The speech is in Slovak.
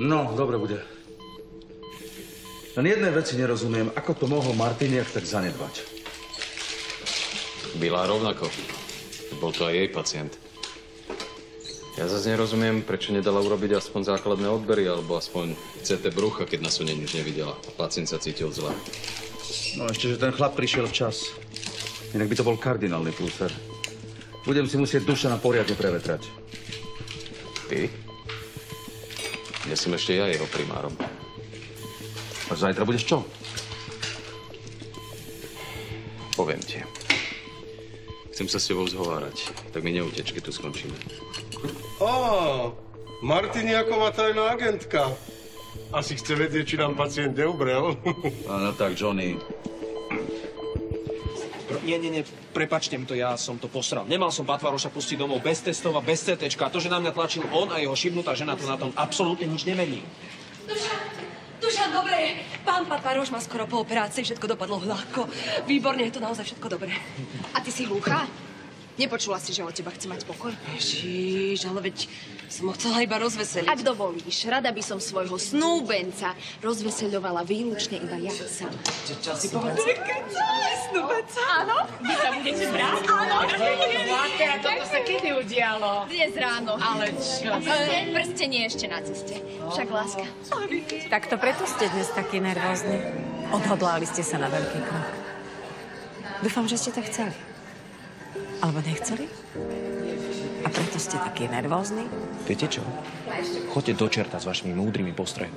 No, dobre bude. Len jednej veci nerozumiem, ako to mohol Martiniak tak zanedbať. Byla rovnako. Bol to aj jej pacient. Ja zase nerozumiem, prečo nedala urobiť aspoň základné odbery, alebo aspoň CT brucha, keď na suneň už nevidela. Pacient sa cítil zle. No ešte, že ten chlap prišiel včas. Inak by to bol kardinálny prúser. Budem si musieť duša na poriadne prevetrať. Ty? Ja som ešte ja jeho primárom. A zajtra budeš čo? Poviem ti. Chcem sa s tebou zhovárať. Tak mi neuteč, keď tu skončíme. Á, Martiniaková tajná agentka. Asi chce vedieť, či nám pacient neubrel. Áno tak, Johnny. Nie, nie, nie, prepačte mi to, ja som to posral. Nemal som Patvaroša pustiť domov bez testov a bez CT. A to, že na mňa tlačil on a jeho šibnutá žena, to na tom absolútne nič nemení. Dušan, Dušan, dobre. Pán Patvaroš má skoro po operácii, všetko dopadlo hladko. Výborne, je to naozaj všetko dobré. A ty si hlúcha? Nepočula si, že od teba chce mať pokoj? Ježiš, ale veď som ho chcela iba rozveseliť. Ak dovolíš, rada by som svojho snúbenca rozveseľovala výlučne iba ja sama. si povedal. Snúbeca? Áno? Vy sa budete brať? Áno. A toto sa kedy udialo? Dnes ráno. Ale čo? Prstenie ešte na ceste. Však láska. Tak to preto ste dnes taký nervózni. Odhodlali ste sa na veľký krok. Dúfam, že ste to chceli. Alebo nechceli? A preto ste taký nervózni? Viete čo? Choďte do čerta s vašimi múdrymi postrehmi.